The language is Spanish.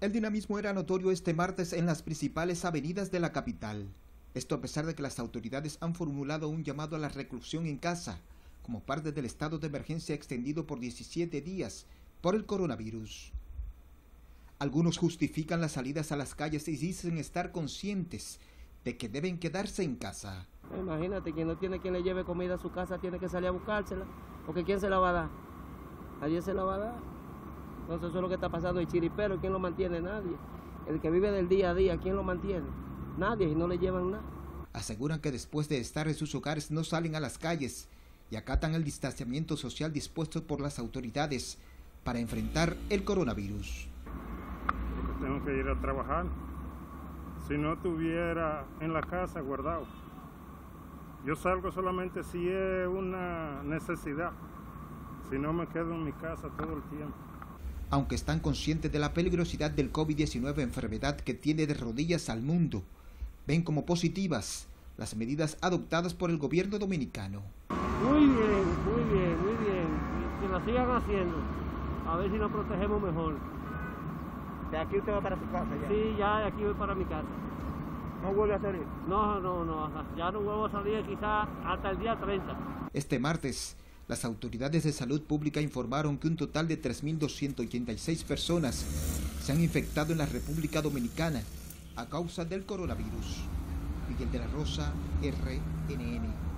El dinamismo era notorio este martes en las principales avenidas de la capital. Esto a pesar de que las autoridades han formulado un llamado a la reclusión en casa como parte del estado de emergencia extendido por 17 días por el coronavirus. Algunos justifican las salidas a las calles y dicen estar conscientes de que deben quedarse en casa. Imagínate, quien no tiene quien le lleve comida a su casa tiene que salir a buscársela, porque ¿quién se la va a dar? Nadie se la va a dar. Entonces eso es lo que está pasando. El chiripero, ¿quién lo mantiene? Nadie. El que vive del día a día, ¿quién lo mantiene? Nadie, y no le llevan nada. Aseguran que después de estar en sus hogares no salen a las calles y acatan el distanciamiento social dispuesto por las autoridades para enfrentar el coronavirus. Tengo que ir a trabajar. Si no estuviera en la casa guardado. Yo salgo solamente si es una necesidad. Si no me quedo en mi casa todo el tiempo aunque están conscientes de la peligrosidad del COVID-19, enfermedad que tiene de rodillas al mundo, ven como positivas las medidas adoptadas por el gobierno dominicano. Muy bien, muy bien, muy bien. Que lo sigan haciendo. A ver si nos protegemos mejor. ¿De aquí usted va para su casa ya? Sí, ya de aquí voy para mi casa. ¿No vuelve a salir? No, no, no. Ya no vuelvo a salir quizás hasta el día 30. Este martes, las autoridades de salud pública informaron que un total de 3.286 personas se han infectado en la República Dominicana a causa del coronavirus. Miguel de la Rosa, RNN.